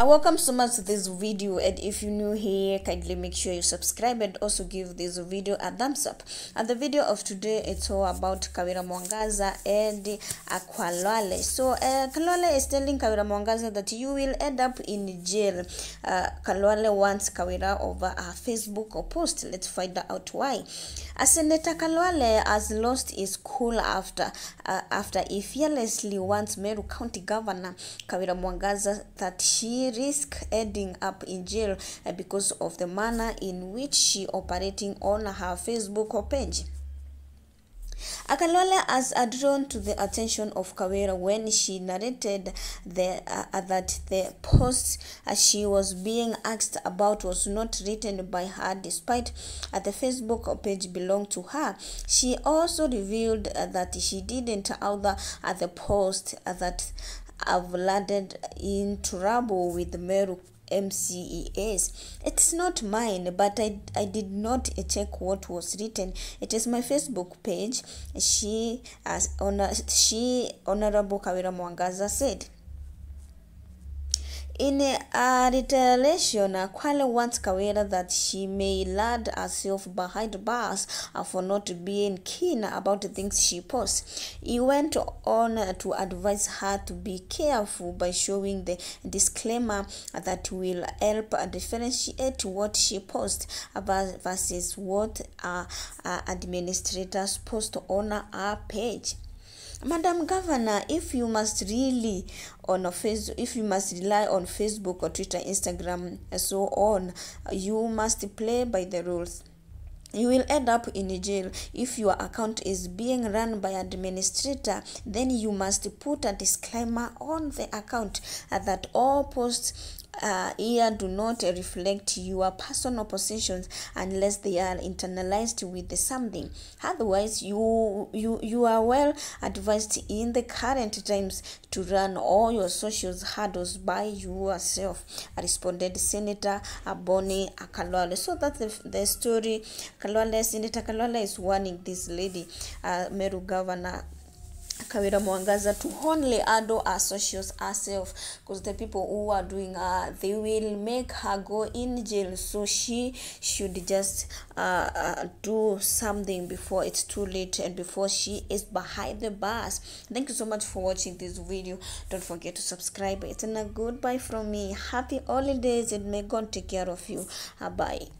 I welcome so much to this video. And if you're new here kindly make sure you subscribe and also give this video a thumbs up. And the video of today it's all about Kawira Mwangaza and Akwalwale. So uh, Khalwale is telling Kawira Mwangaza that you will end up in jail. Uh, Khalwale wants Kawira over a Facebook or post. Let's find out why Senator Kalwale has lost his cool after uh, after he fearlessly wants Meru County Governor Kawira Mwangaza that she risk ending up in jail uh, because of the manner in which she operating on her Facebook page. Akalwale has drawn to the attention of Kawira when she narrated the, uh, that the post she was being asked about was not written by her despite uh, the Facebook page belonged to her. She also revealed uh, that she didn't author uh, the post that have landed in trouble with Meru MCAs. It's not mine, but I, I did not check what was written. It is my Facebook page. She as honor, she Honorable Kawira Mwangaza said. In a retaliation, Kwale wants Kawira that she may land herself behind bars for not being keen about the things she posts. He went on to advise her to be careful by showing the disclaimer that will help differentiate what she posts versus what uh, uh, administrators post on her page. Madam Governor, if you must really on a face, if you must rely on Facebook or Twitter, Instagram, so on, you must play by the rules. You will end up in jail if your account is being run by administrator. Then you must put a disclaimer on the account that all posts uh, here do not reflect your personal possessions unless they are internalized with something. Otherwise you you you are well advised in the current times to run all your social hurdles by yourself responded senator aboni akalwale. So that's the, the story. Khalwale senator Khalwale is warning this lady uh, meru governor Kawira Mwangaza to only her socials herself because the people who are doing her they will make her go in jail. So she should just uh, uh, do something before it's too late and before she is behind the bars. Thank you so much for watching this video. Don't forget to subscribe. It's a goodbye from me. Happy holidays and may god take care of you. Bye